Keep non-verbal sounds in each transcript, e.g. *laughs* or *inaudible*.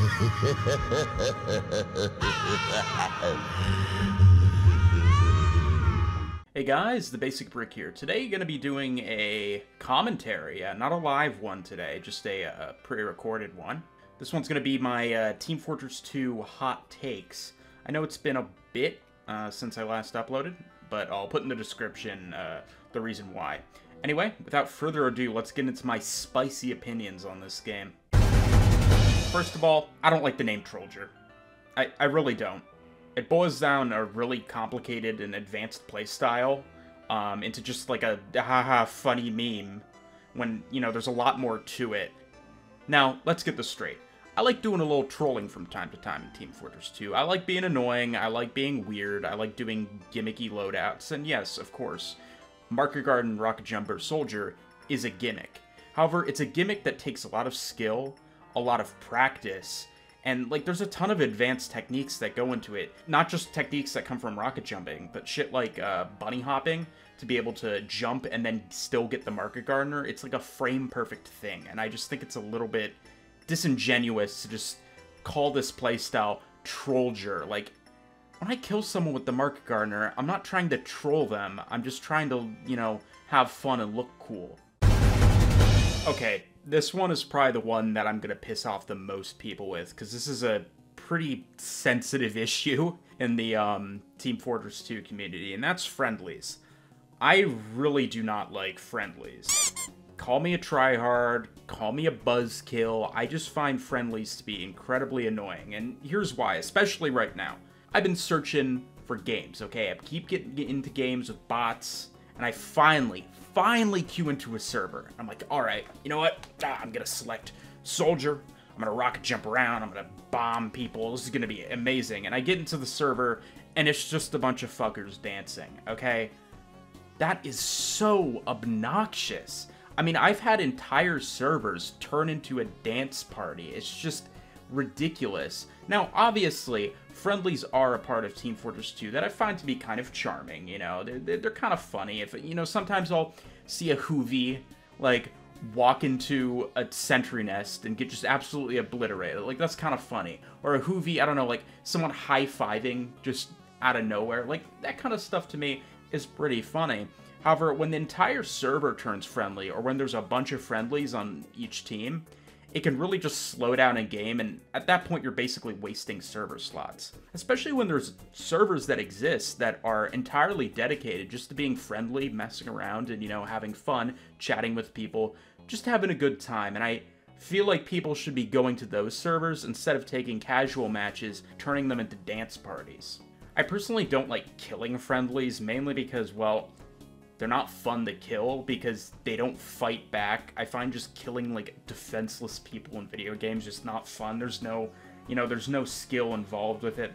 *laughs* Hey guys, the Basic Brick here. Today, going to be doing a commentary. Uh, not a live one today, just a uh, pre-recorded one. This one's going to be my uh, Team Fortress 2 hot takes. I know it's been a bit uh, since I last uploaded, but I'll put in the description uh, the reason why. Anyway, without further ado, let's get into my spicy opinions on this game. First of all, I don't like the name Trolldier. I, I really don't it boils down a really complicated and advanced playstyle um, into just like a haha funny meme when, you know, there's a lot more to it. Now, let's get this straight. I like doing a little trolling from time to time in Team Fortress 2. I like being annoying, I like being weird, I like doing gimmicky loadouts, and yes, of course, Market Garden Rocket Jumper Soldier is a gimmick. However, it's a gimmick that takes a lot of skill, a lot of practice, and like there's a ton of advanced techniques that go into it. Not just techniques that come from rocket jumping, but shit like uh, bunny hopping to be able to jump and then still get the market gardener. It's like a frame perfect thing. And I just think it's a little bit disingenuous to just call this playstyle trolldier. Like when I kill someone with the market gardener, I'm not trying to troll them. I'm just trying to, you know, have fun and look cool. Okay, this one is probably the one that I'm going to piss off the most people with, because this is a pretty sensitive *laughs* issue in the um, Team Fortress 2 community, and that's friendlies. I really do not like friendlies. Call me a tryhard, call me a buzzkill, I just find friendlies to be incredibly annoying, and here's why, especially right now. I've been searching for games, okay? I keep getting into games with bots, and I finally, finally queue into a server. I'm like, all right, you know what? Ah, I'm gonna select soldier. I'm gonna rocket jump around. I'm gonna bomb people. This is gonna be amazing. And I get into the server, and it's just a bunch of fuckers dancing. Okay, that is so obnoxious. I mean, I've had entire servers turn into a dance party. It's just ridiculous. Now, obviously, friendlies are a part of Team Fortress 2 that I find to be kind of charming, you know. They're, they're, they're kind of funny. If You know, sometimes I'll see a Hoovy, like, walk into a sentry nest and get just absolutely obliterated. Like, that's kind of funny. Or a Hoovy, I don't know, like, someone high-fiving just out of nowhere. Like, that kind of stuff to me is pretty funny. However, when the entire server turns friendly, or when there's a bunch of friendlies on each team, it can really just slow down a game, and at that point, you're basically wasting server slots. Especially when there's servers that exist that are entirely dedicated just to being friendly, messing around, and, you know, having fun, chatting with people, just having a good time, and I feel like people should be going to those servers instead of taking casual matches, turning them into dance parties. I personally don't like killing friendlies, mainly because, well, they're not fun to kill because they don't fight back. I find just killing like defenseless people in video games just not fun. There's no, you know, there's no skill involved with it.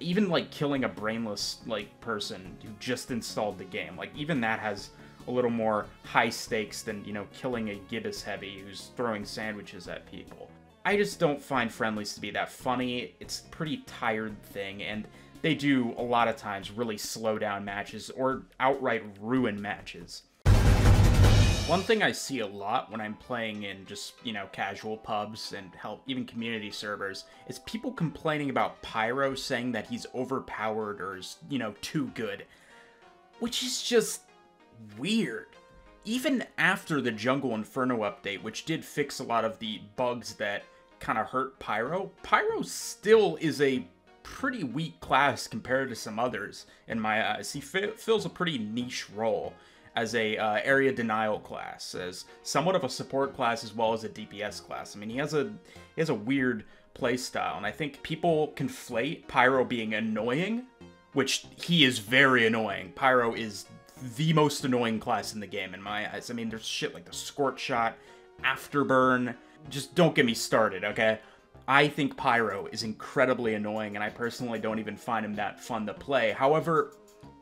Even like killing a brainless like person who just installed the game, like even that has a little more high stakes than, you know, killing a Gibus heavy who's throwing sandwiches at people. I just don't find friendlies to be that funny. It's a pretty tired thing and they do a lot of times really slow down matches or outright ruin matches. One thing I see a lot when I'm playing in just, you know, casual pubs and help even community servers is people complaining about Pyro saying that he's overpowered or is, you know, too good. Which is just weird. Even after the Jungle Inferno update, which did fix a lot of the bugs that kind of hurt Pyro, Pyro still is a pretty weak class compared to some others in my eyes. He fills a pretty niche role as a uh, area denial class, as somewhat of a support class as well as a DPS class. I mean, he has a he has a weird playstyle, and I think people conflate Pyro being annoying, which he is very annoying. Pyro is the most annoying class in the game in my eyes. I mean, there's shit like the Scorch Shot, Afterburn. Just don't get me started, okay? I think Pyro is incredibly annoying, and I personally don't even find him that fun to play. However,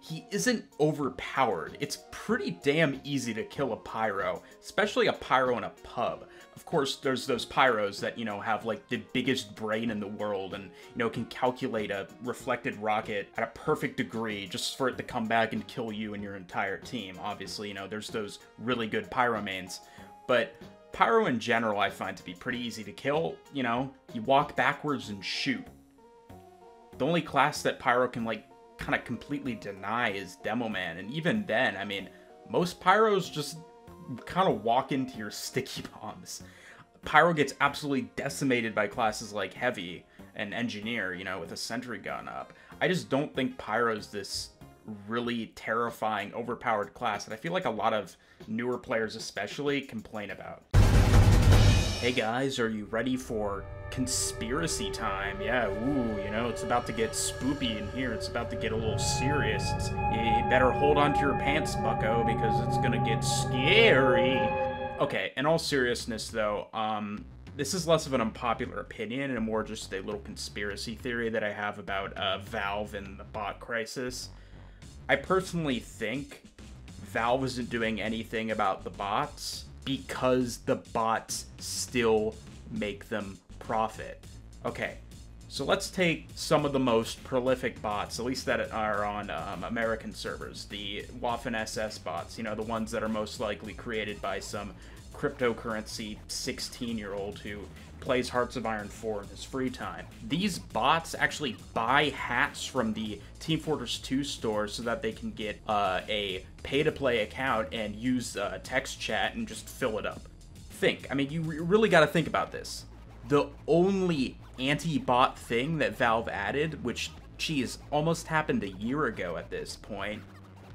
he isn't overpowered. It's pretty damn easy to kill a Pyro, especially a Pyro in a pub. Of course, there's those Pyros that, you know, have like the biggest brain in the world and, you know, can calculate a reflected rocket at a perfect degree just for it to come back and kill you and your entire team. Obviously, you know, there's those really good Pyro mains. But Pyro in general I find to be pretty easy to kill. You know, you walk backwards and shoot. The only class that Pyro can, like, kind of completely deny is Demo Man, and even then, I mean, most Pyros just kind of walk into your *laughs* sticky bombs. Pyro gets absolutely decimated by classes like Heavy and Engineer, you know, with a Sentry Gun up. I just don't think Pyro's this really terrifying, overpowered class that I feel like a lot of newer players especially complain about. Hey guys, are you ready for conspiracy time? Yeah, ooh, you know, it's about to get spoopy in here. It's about to get a little serious. You better hold on to your pants, bucko, because it's gonna get scary. Okay, in all seriousness though, um, this is less of an unpopular opinion and more just a little conspiracy theory that I have about uh, Valve and the bot crisis. I personally think Valve isn't doing anything about the bots because the bots still make them profit. Okay, so let's take some of the most prolific bots, at least that are on um, American servers, the Waffen SS bots, you know, the ones that are most likely created by some cryptocurrency 16 year old who plays Hearts of Iron 4 in his free time. These bots actually buy hats from the Team Fortress 2 store so that they can get uh, a pay to play account and use uh, text chat and just fill it up. Think. I mean, you really got to think about this. The only anti bot thing that Valve added, which, geez, almost happened a year ago at this point,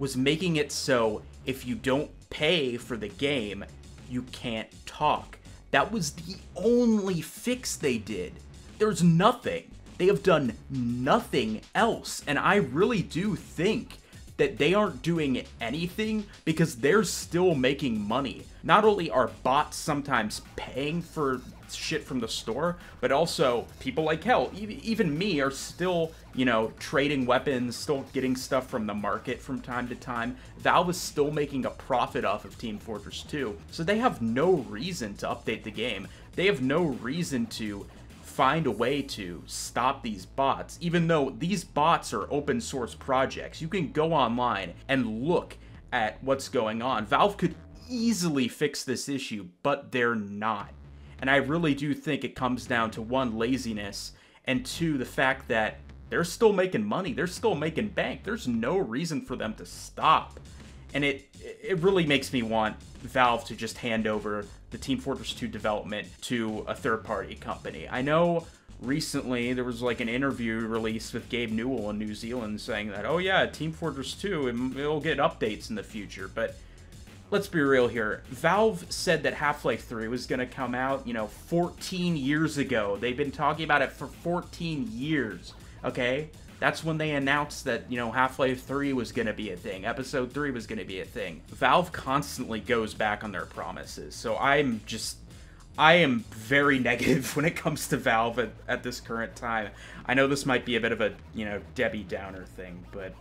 was making it so if you don't pay for the game, you can't talk. That was the only fix they did. There's nothing. They have done nothing else. And I really do think that they aren't doing anything because they're still making money. Not only are bots sometimes paying for shit from the store, but also people like hell, even me, are still, you know, trading weapons, still getting stuff from the market from time to time. Valve is still making a profit off of Team Fortress 2, so they have no reason to update the game. They have no reason to find a way to stop these bots, even though these bots are open source projects. You can go online and look at what's going on. Valve could easily fix this issue, but they're not. And I really do think it comes down to one, laziness, and two, the fact that they're still making money. They're still making bank. There's no reason for them to stop. And it it really makes me want Valve to just hand over the Team Fortress 2 development to a third party company. I know recently there was like an interview released with Gabe Newell in New Zealand saying that, oh yeah, Team Fortress 2, it'll get updates in the future. But let's be real here. Valve said that Half-Life 3 was going to come out, you know, 14 years ago. They've been talking about it for 14 years, okay? That's when they announced that, you know, Half-Life 3 was going to be a thing. Episode 3 was going to be a thing. Valve constantly goes back on their promises. So I'm just I am very *laughs* negative when it comes to Valve at, at this current time. I know this might be a bit of a, you know, Debbie Downer thing, but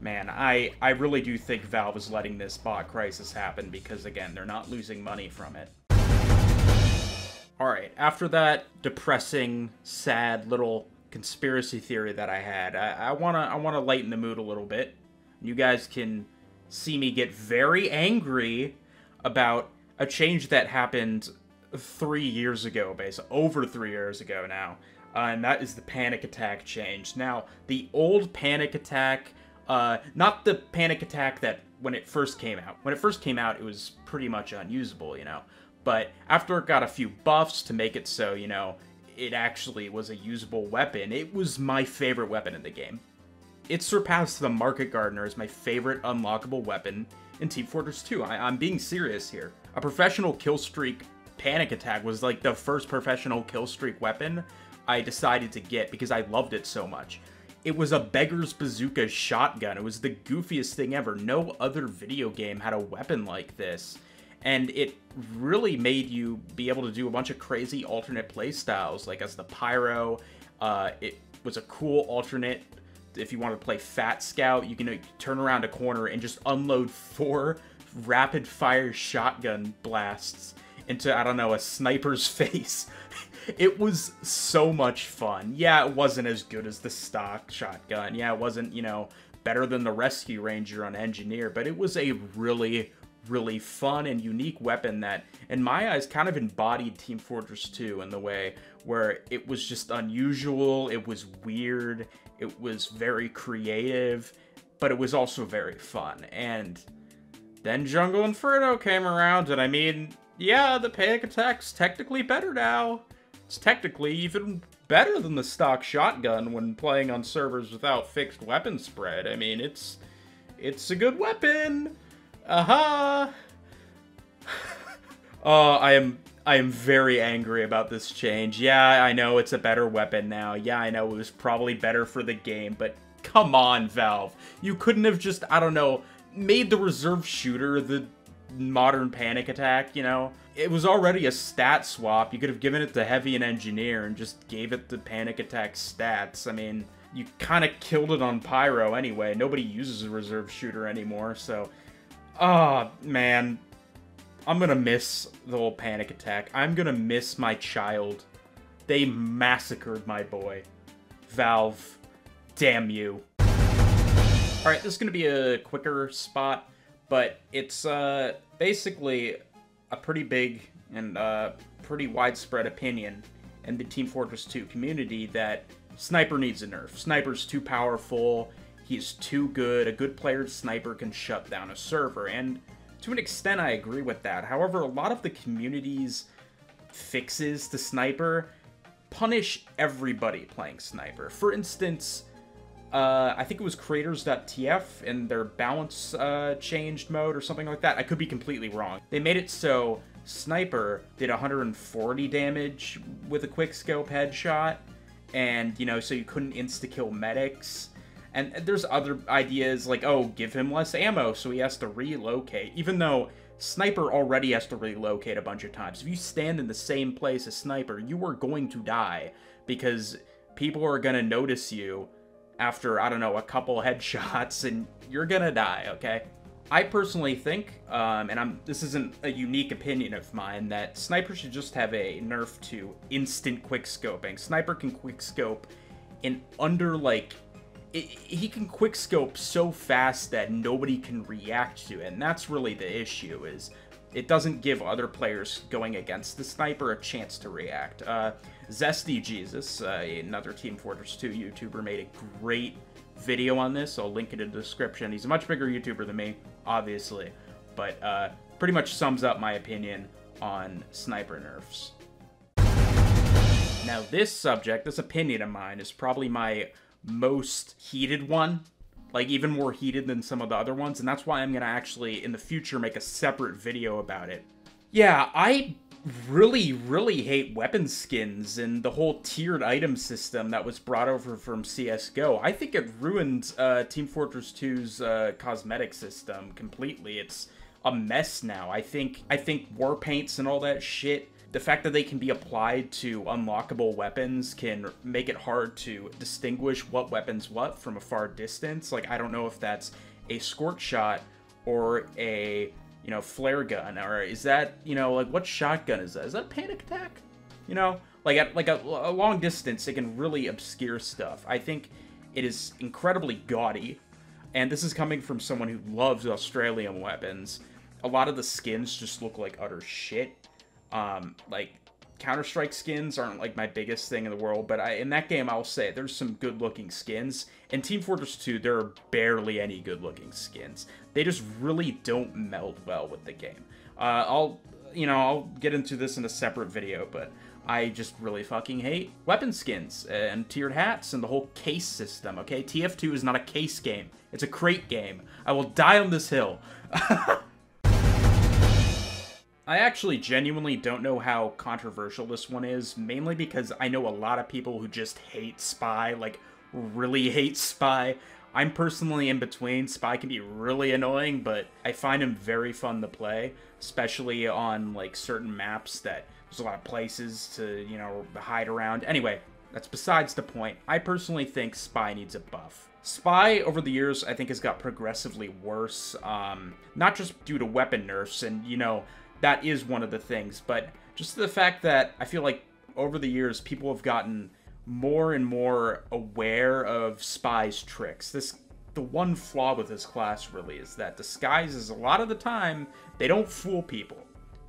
man, I, I really do think Valve is letting this bot crisis happen because, again, they're not losing money from it. Alright, after that depressing, sad little conspiracy theory that I had, I, I, wanna I wanna lighten the mood a little bit. You guys can see me get very angry about a change that happened three years ago, basically over three years ago now, uh, and that is the panic attack change. Now, the old panic attack uh, not the panic attack that when it first came out. When it first came out, it was pretty much unusable, you know. But after it got a few buffs to make it so, you know, it actually was a usable weapon, it was my favorite weapon in the game. It surpassed the Market Gardener as my favorite unlockable weapon in Team Fortress 2. I- am being serious here. A professional kill streak panic attack was like the first professional kill streak weapon I decided to get because I loved it so much. It was a beggar's bazooka shotgun. It was the goofiest thing ever. No other video game had a weapon like this. And it really made you be able to do a bunch of crazy alternate playstyles, like as the Pyro. Uh, it was a cool alternate. If you want to play Fat Scout, you can uh, turn around a corner and just unload four *laughs* rapid fire shotgun blasts into, I don't know, a sniper's *laughs* face. it was so much fun. Yeah, it wasn't as good as the stock shotgun. Yeah, it wasn't, you know, better than the Rescue Ranger on Engineer, but it was a really, really fun and unique weapon that, in my eyes, kind of embodied Team Fortress 2 in the way where it was just unusual, it was weird, it was very creative, but it was also very fun. And then Jungle Inferno came around, and I mean, yeah, the panic attack's technically better now. It's technically even better than the stock shotgun when playing on servers without fixed weapon spread. I mean, it's it's a good weapon. Aha. Uh-huh. *laughs* oh, I am I am very angry about this change. Yeah, I know it's a better weapon now. Yeah, I know it was probably better for the game, but come on, Valve. You couldn't have just, I don't know, made the reserve shooter the modern panic attack, you know? It was already a stat swap. You could have given it to Heavy and Engineer and just gave it the panic attack stats. I mean, you kind of killed it on Pyro anyway. Nobody uses a reserve shooter anymore, so... Oh, man. I'm gonna miss the whole panic attack. I'm gonna miss my child. They massacred my boy. Valve, damn you. Alright, this is gonna be a quicker spot, but it's uh, basically a pretty big and uh, pretty widespread opinion in the Team Fortress 2 community that Sniper needs a nerf. Sniper's too powerful, he's too good, a good player sniper can shut down a server, and to an extent, I agree with that. However, a lot of the community's fixes to Sniper punish everybody playing Sniper. For instance, uh, I think it was creators.tf in their balance uh, changed mode or something like that. I could be completely wrong. They made it so Sniper did 140 damage with a quick scope headshot, and, you know, so you couldn't insta-kill medics. And there's other ideas like, oh, give him less ammo so he has to relocate. Even though Sniper already has to relocate a bunch of times. If you stand in the same place as Sniper, you are going to die because people are going to notice you after, I don't know, a couple *laughs* headshots and you're going to die, okay? I personally think, um, and I'm this isn't a unique opinion of mine, that Sniper should just have a nerf to instant quick scoping. Sniper can quick scope in under like he can quickscope so fast that nobody can react to it, and that's really the issue. Is it doesn't give other players going against the sniper a chance to react. Uh, Zesty Jesus, uh, another Team Fortress 2 YouTuber, made a great video on this. I'll link it in the description. He's a much bigger YouTuber than me, obviously, but uh, pretty much sums up my opinion on sniper nerfs. Now, this subject, this opinion of mine, is probably my most heated one like even more heated than some of the other ones and that's why i'm gonna actually in the future make a separate video about it. Yeah i really really hate weapon skins and the whole tiered item system that was brought over from csgo i think it ruined uh, team fortress 2's uh, cosmetic system completely. It's a mess now. I think i think war paints and all that shit the fact that they can be applied to unlockable weapons can make it hard to distinguish what weapon's what from a far distance. Like, I don't know if that's a squirt shot or a, you know, flare gun, or is that, you know, like, what shotgun is that? Is that a panic attack? You know, like, at like a, a long distance, it can really obscure stuff. I think it is incredibly gaudy, and this is coming from someone who loves Australian weapons. A lot of the skins just look like utter shit um, like Counter Strike skins aren't like my biggest thing in the world, but I, in that game, I'll say there's some good looking skins. In Team Fortress 2, there are barely any good looking skins. They just really don't meld well with the game. Uh, I'll, you know, I'll get into this in a separate video, but I just really fucking hate weapon skins and tiered hats and the whole case system, okay? TF2 is not a case game. It's a crate game. I will die on this hill. *laughs* I actually genuinely don't know how controversial this one is, mainly because I know a lot of people who just hate Spy, like, really *laughs* hate Spy. I'm personally in between. Spy can be really annoying, but I find him very fun to play, especially on, like, certain maps that there's a lot of places to, you know, hide around. Anyway, that's besides the point. I personally think Spy needs a buff. Spy, over the years, I think has got progressively worse, um, not just due to weapon nerfs and, you know, that is one of the things. But just the fact that I feel like over the years people have gotten more and more aware of spies tricks. This the one flaw with this class really is that disguises a lot of the time they don't fool people.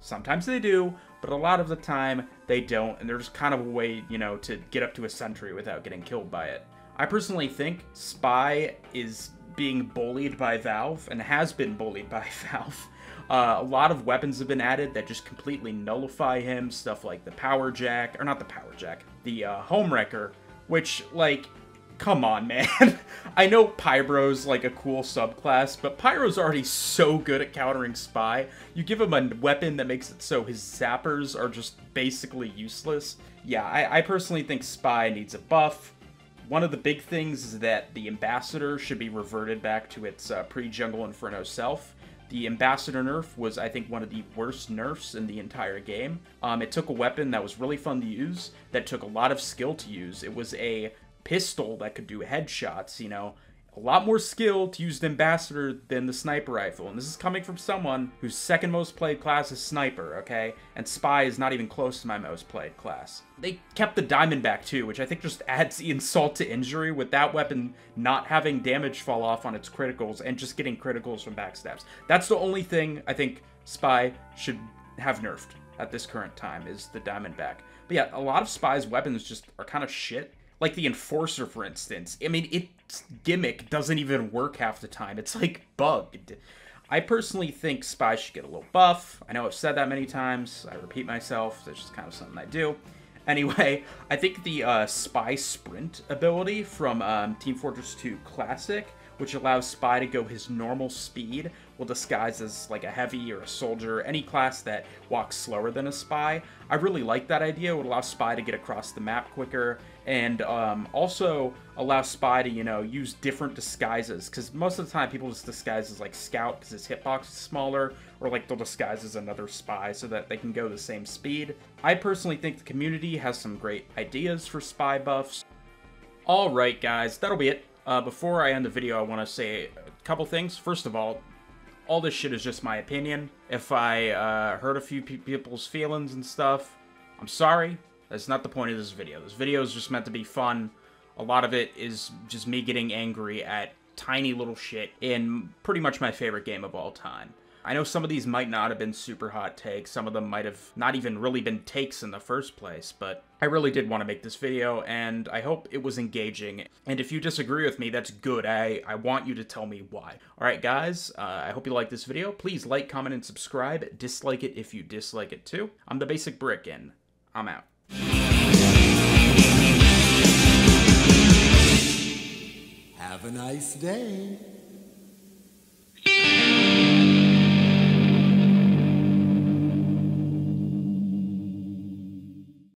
Sometimes they do, but a lot of the time they don't, and there's kind of a way, you know, to get up to a sentry without getting killed by it. I personally think Spy is being bullied by Valve and has been bullied by *laughs* Valve. Uh, a lot of weapons have been added that just completely nullify him. Stuff like the Power Jack, or not the Power Jack, the uh, Home Wrecker, which, like, come on, *laughs* man. I know Pyro's like a cool subclass, but Pyro's already so good at countering Spy. You give him a weapon that makes it so his zappers are just basically useless. Yeah, I, I personally think Spy needs a buff. One of the big things is that the Ambassador should be reverted back to its uh, pre-Jungle Inferno self. The Ambassador nerf was, I think, one of the worst nerfs in the entire game. Um, it took a weapon that was really fun to use, that took a lot of skill to use. It was a pistol that could do headshots, you know, a lot more skill to use the Ambassador than the Sniper Rifle. And this is coming from someone whose second most played class is Sniper, okay? And Spy is not even close to my most played class. They kept the Diamondback too, which I think just adds *laughs* insult to injury with that weapon not having damage fall off on its criticals and just getting criticals from backstabs. That's the only thing I think Spy should have nerfed at this current time is the Diamondback. But yeah, a lot of Spy's weapons just are kind of shit like the Enforcer, for instance. I mean, its gimmick doesn't even work half the time. It's like bugged. I personally think Spy should get a little buff. I know I've said that many times. I repeat myself. That's just kind of something I do. Anyway, *laughs* I think the uh, Spy Sprint ability from um, Team Fortress 2 Classic, which allows Spy to go his normal speed will disguise as like a heavy or a soldier, any class that walks slower than a Spy. I really like that idea. It would allow Spy to get across the map quicker and um, also allow Spy to, you know, use different disguises. Because most of the time people just disguise as like Scout because his hitbox is smaller, or like they'll disguise as another Spy so that they can go the same speed. I personally think the community has some great ideas for Spy buffs. Alright guys, that'll be it. Uh, before I end the video, I want to say a couple things. First of all, all this shit is just my opinion. If I uh, hurt a few pe people's feelings and stuff, I'm sorry. That's not the point of this video. This video is just meant to be fun. A lot of it is just me getting angry at tiny little shit in pretty much my favorite game of all time. I know some of these might not have been super hot takes, some of them might have not even really been takes in the first place, but I really did want to make this video, and I hope it was engaging. And if you disagree with me, that's good. I, I want you to tell me why. Alright guys, uh, I hope you like this video. Please like, comment, and subscribe. Dislike it if you dislike it too. I'm the Basic Brick, and I'm out. Have a nice day.